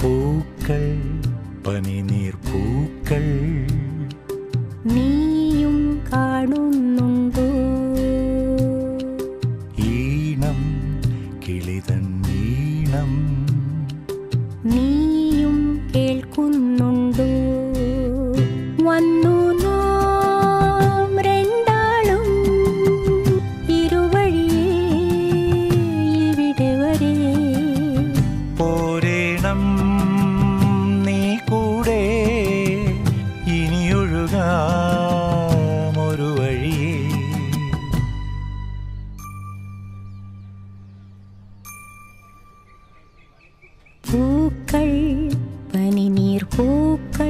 പൂക്കൾ പനിനീർ പൂക്കൾ നീയും ഈണം പൂക്കൾ പനിനീർ പൂക്കൾ നീയും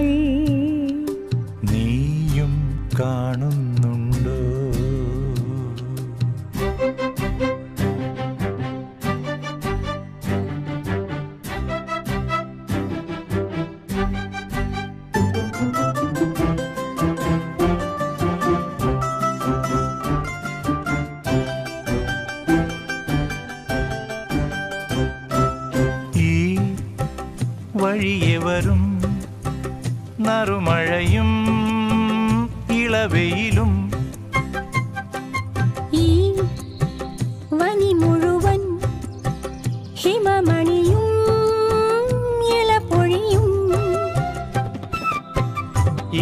വഴിയെ വരും. നറുമഴയും ഇളവെയിലും. ഈ വനി മുഴുവൻ ഹിമമണിയും ഇളപ്പൊഴിയും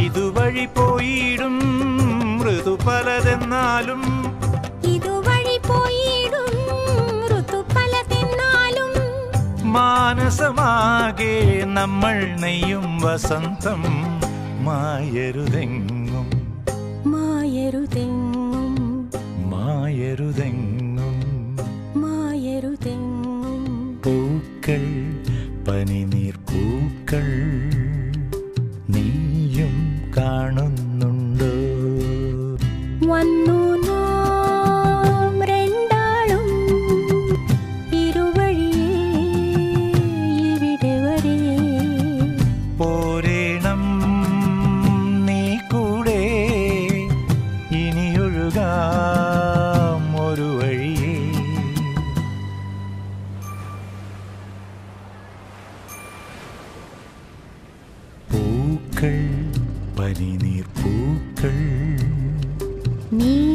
ഇതുവഴി പോയിടും മൃദു പലതെന്നാലും. ഇതുവഴി പോയിടും മാനസമാകെ നമ്മൾ നെയ്യും വസന്തം മായരുതെങ്ങും. മായരുതെങ്ങും. മായരുതെങ്ങും. മായരുതെങ്ങും. പൂക്കൾ പനിനീർ പൂക്കൾ നീയും കാണുന്നുണ്ടോ പനിനീർ പൂക്കൾ. നീ